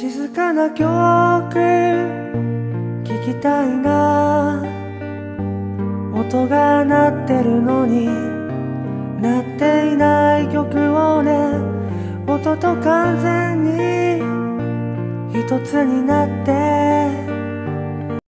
静かな曲聞きたいな。音が鳴ってるのに鳴っていない曲をね音と完全に一つになって